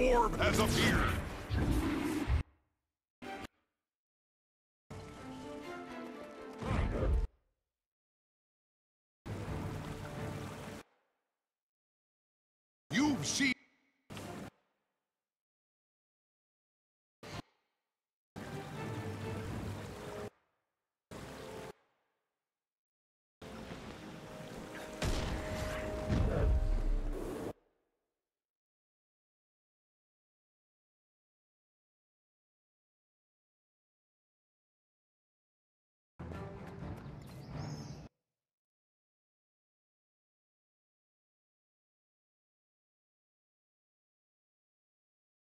orb has appeared. You've seen